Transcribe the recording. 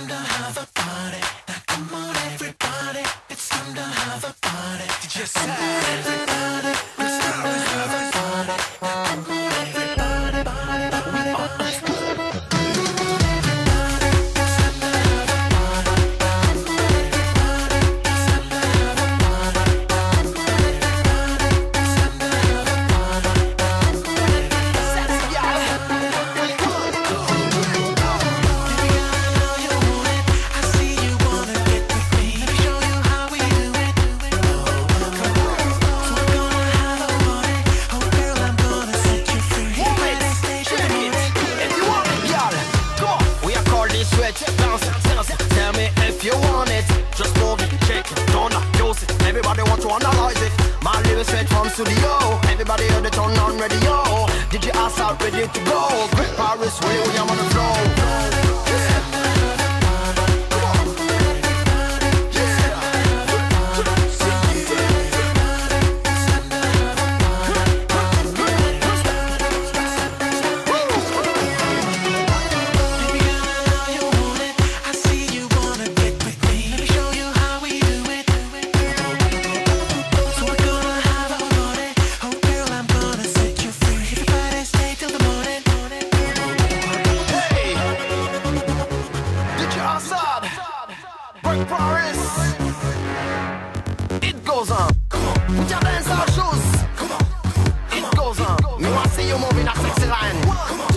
time to have a party. Now come on, everybody. It's time to have a party. Did you say? Everybody, it's time to have a party. Called bounce. Tell, tell me if you want it. Just move it, shake it, don't use it. Everybody want to analyze it. My lyrics straight from studio. Everybody heard it on on radio. Did you ask out ready to go? Paris, really, we are Break Paris. It goes on. Come on, put your dance shoes. Come on, it goes on. Me want see you moving sexy line. Come on.